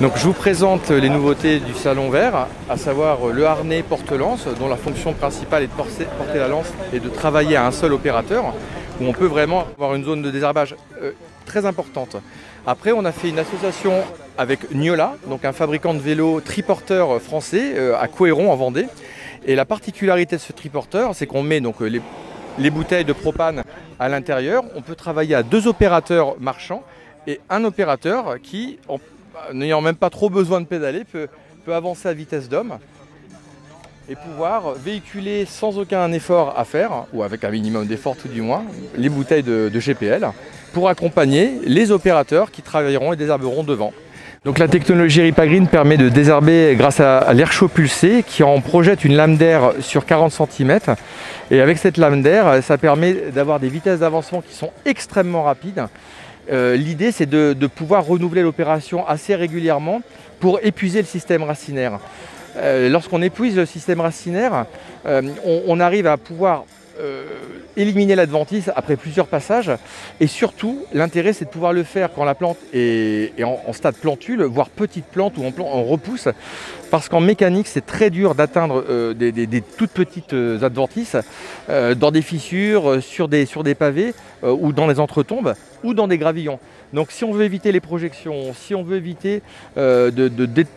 Donc je vous présente les nouveautés du salon vert, à savoir le harnais porte-lance, dont la fonction principale est de porter la lance et de travailler à un seul opérateur, où on peut vraiment avoir une zone de désherbage euh, très importante. Après, on a fait une association avec Niola, donc un fabricant de vélos triporteur français euh, à Cohéron en Vendée. Et la particularité de ce triporteur, c'est qu'on met donc les, les bouteilles de propane à l'intérieur. On peut travailler à deux opérateurs marchands et un opérateur qui, n'ayant même pas trop besoin de pédaler, peut, avancer à vitesse d'homme et pouvoir véhiculer sans aucun effort à faire, ou avec un minimum d'effort tout du moins, les bouteilles de, GPL pour accompagner les opérateurs qui travailleront et désherberont devant. Donc la technologie Ripagreen permet de désherber grâce à l'air chaud pulsé qui en projette une lame d'air sur 40 cm. Et avec cette lame d'air, ça permet d'avoir des vitesses d'avancement qui sont extrêmement rapides. Euh, l'idée, c'est de, pouvoir renouveler l'opération assez régulièrement pour épuiser le système racinaire. Euh, lorsqu'on épuise le système racinaire, euh, on, arrive à pouvoir éliminer l'adventice après plusieurs passages. Et surtout, l'intérêt, c'est de pouvoir le faire quand la plante est, en, stade plantule, voire petite plante ou en, repousse. Parce qu'en mécanique, c'est très dur d'atteindre euh, des, toutes petites euh, adventices euh, dans des fissures, sur des, sur des pavés ou dans les entretombes ou dans des gravillons. Donc si on veut éviter les projections, si on veut éviter de,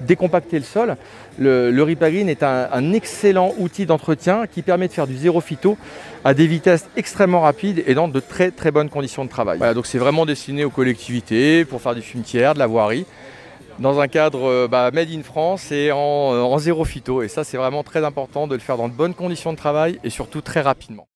décompacter le sol, le, le Ripagreen est un, excellent outil d'entretien qui permet de faire du zéro phyto à des vitesses extrêmement rapides et dans de très très bonnes conditions de travail. donc c'est vraiment destiné aux collectivités pour faire du cimetière, de la voirie dans un cadre euh, bah, made in France et en, en zéro phyto. Et ça, c'est vraiment très important de le faire dans de bonnes conditions de travail et surtout très rapidement.